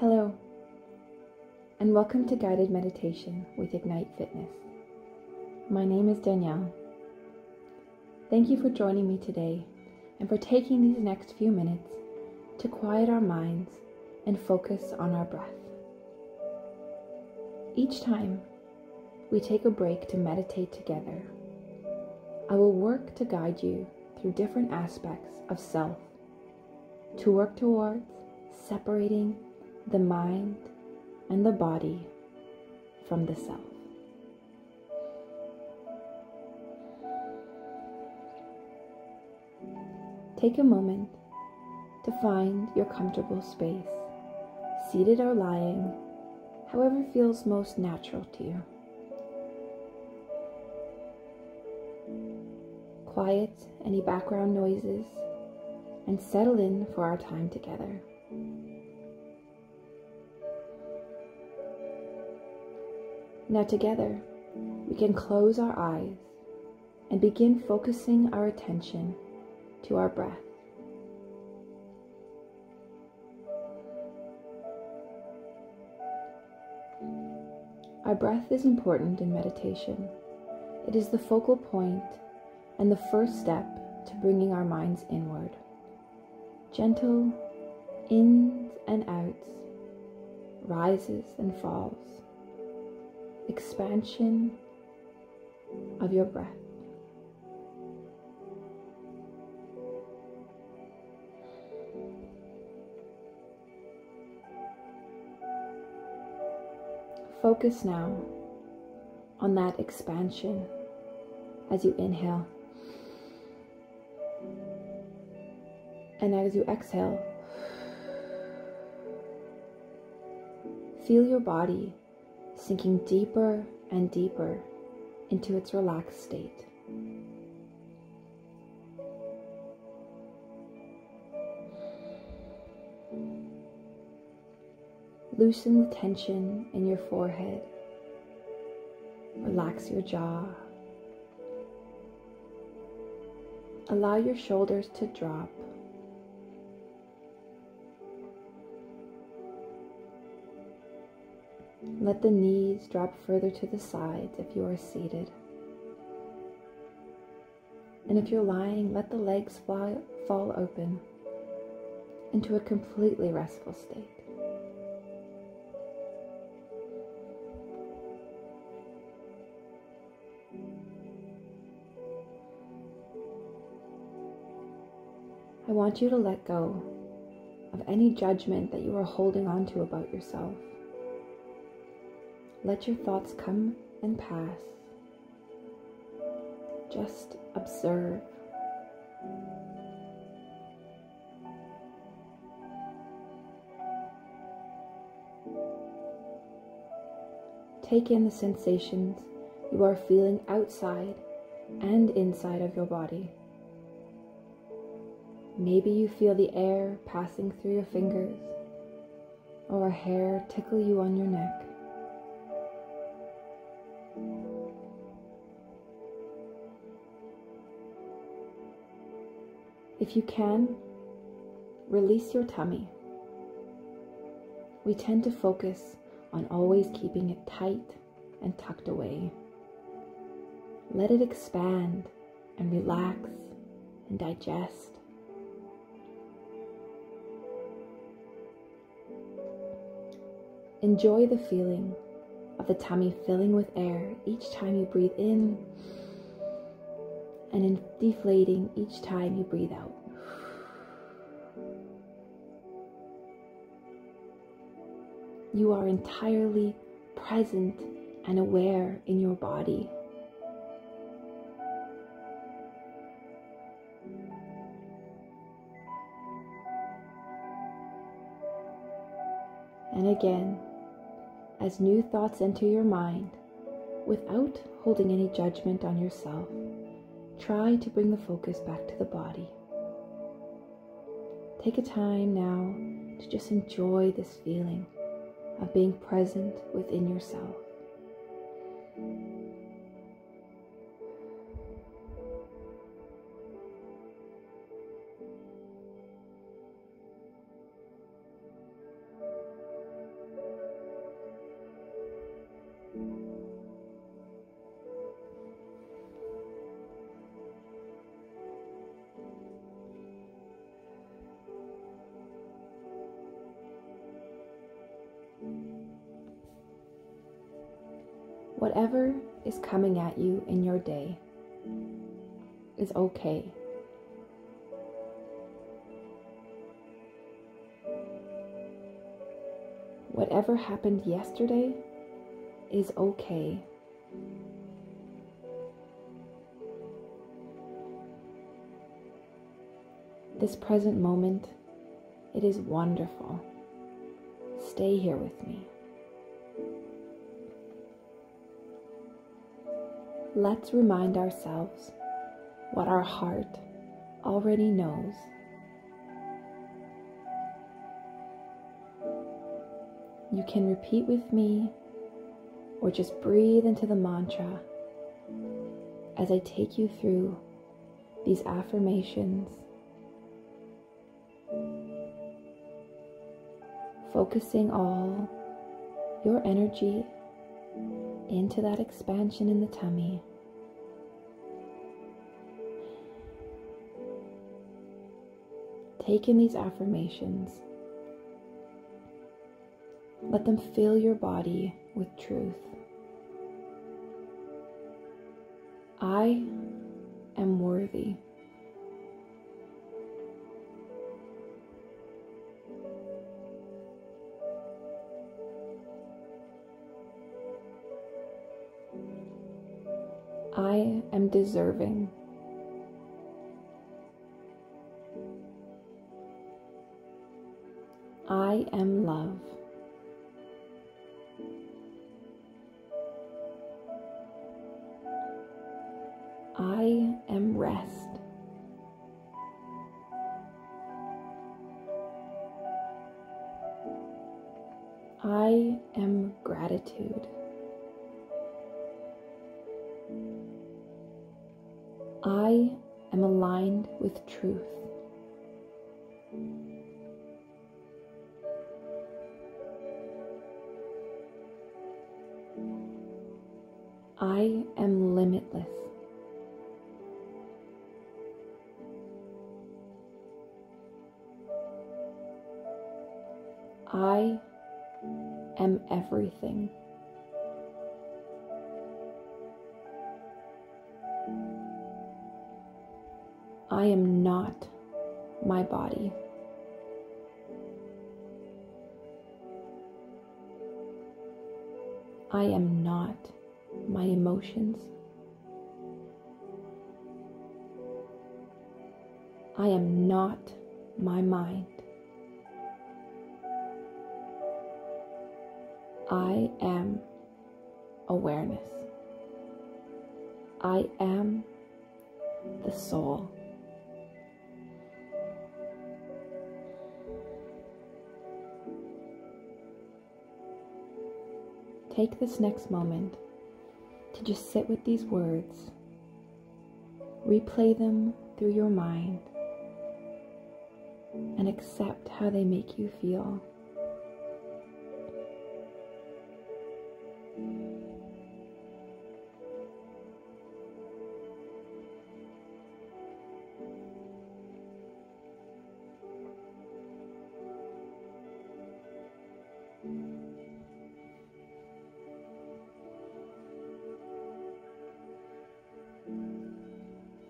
Hello, and welcome to Guided Meditation with Ignite Fitness. My name is Danielle. Thank you for joining me today and for taking these next few minutes to quiet our minds and focus on our breath. Each time we take a break to meditate together, I will work to guide you through different aspects of self to work towards separating the mind and the body from the self. Take a moment to find your comfortable space, seated or lying, however feels most natural to you. Quiet any background noises and settle in for our time together. Now, together, we can close our eyes and begin focusing our attention to our breath. Our breath is important in meditation. It is the focal point and the first step to bringing our minds inward. Gentle ins and outs, rises and falls, expansion of your breath. Focus now on that expansion as you inhale. And as you exhale, feel your body sinking deeper and deeper into its relaxed state. Loosen the tension in your forehead. Relax your jaw. Allow your shoulders to drop. Let the knees drop further to the sides if you are seated. And if you're lying, let the legs fly, fall open into a completely restful state. I want you to let go of any judgment that you are holding on to about yourself. Let your thoughts come and pass. Just observe. Take in the sensations you are feeling outside and inside of your body. Maybe you feel the air passing through your fingers or a hair tickle you on your neck. If you can, release your tummy. We tend to focus on always keeping it tight and tucked away. Let it expand and relax and digest. Enjoy the feeling of the tummy filling with air each time you breathe in and in deflating each time you breathe out. You are entirely present and aware in your body. And again, as new thoughts enter your mind, without holding any judgment on yourself, try to bring the focus back to the body. Take a time now to just enjoy this feeling of being present within yourself. Whatever is coming at you in your day is okay. Whatever happened yesterday is okay. This present moment, it is wonderful. Stay here with me. Let's remind ourselves what our heart already knows. You can repeat with me or just breathe into the mantra as I take you through these affirmations focusing all your energy into that expansion in the tummy. Take in these affirmations. Let them fill your body with truth. I am worthy. I am deserving. I am love. I am rest. I am gratitude. I am aligned with truth. I am everything. I am not my body. I am not my emotions. I am not my mind. I am awareness. I am the soul. Take this next moment to just sit with these words, replay them through your mind, and accept how they make you feel.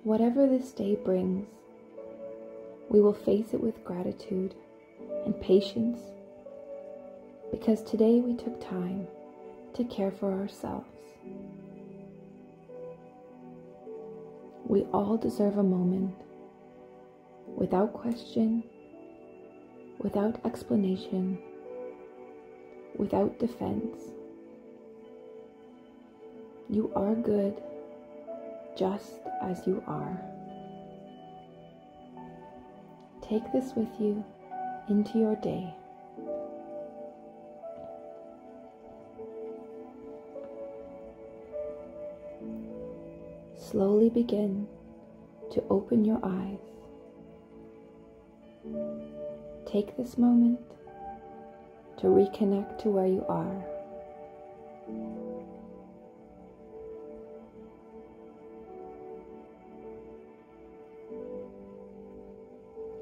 Whatever this day brings, we will face it with gratitude and patience because today we took time to care for ourselves. We all deserve a moment without question, without explanation, without defense. You are good just as you are. Take this with you into your day. Slowly begin to open your eyes. Take this moment to reconnect to where you are.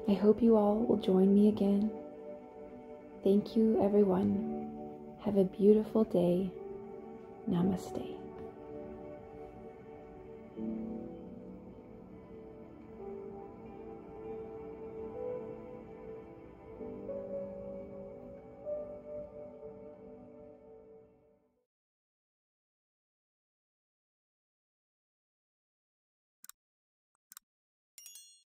I hope you all will join me again. Thank you, everyone. Have a beautiful day. Namaste.